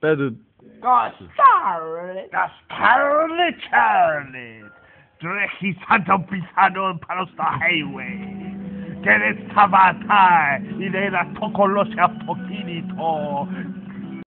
Better. 거 Scarlet. Das Charlie Charlie. Drechi Santo Pisano Palosta Highway. Que les tabatai y de la tocolosia poquinito.